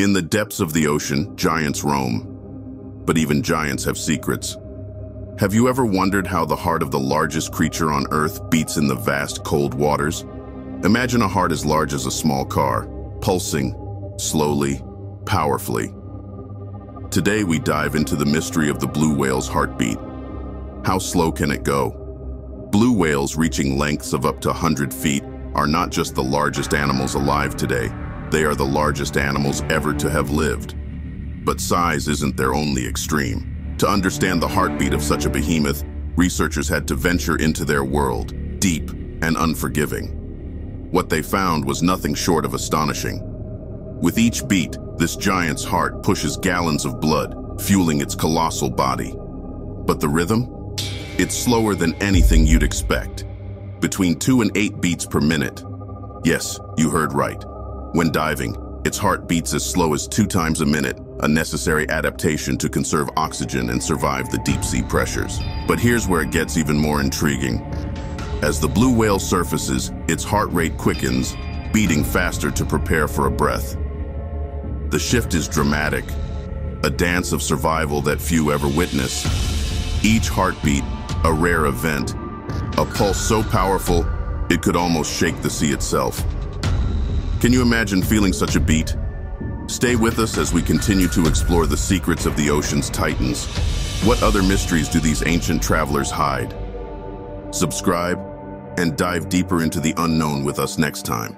In the depths of the ocean, giants roam. But even giants have secrets. Have you ever wondered how the heart of the largest creature on Earth beats in the vast, cold waters? Imagine a heart as large as a small car, pulsing, slowly, powerfully. Today we dive into the mystery of the blue whale's heartbeat. How slow can it go? Blue whales reaching lengths of up to 100 feet are not just the largest animals alive today, they are the largest animals ever to have lived. But size isn't their only extreme. To understand the heartbeat of such a behemoth, researchers had to venture into their world, deep and unforgiving. What they found was nothing short of astonishing. With each beat, this giant's heart pushes gallons of blood, fueling its colossal body. But the rhythm? It's slower than anything you'd expect. Between two and eight beats per minute. Yes, you heard right. When diving, its heart beats as slow as two times a minute, a necessary adaptation to conserve oxygen and survive the deep sea pressures. But here's where it gets even more intriguing. As the blue whale surfaces, its heart rate quickens, beating faster to prepare for a breath. The shift is dramatic, a dance of survival that few ever witness. Each heartbeat, a rare event, a pulse so powerful, it could almost shake the sea itself. Can you imagine feeling such a beat? Stay with us as we continue to explore the secrets of the ocean's titans. What other mysteries do these ancient travelers hide? Subscribe and dive deeper into the unknown with us next time.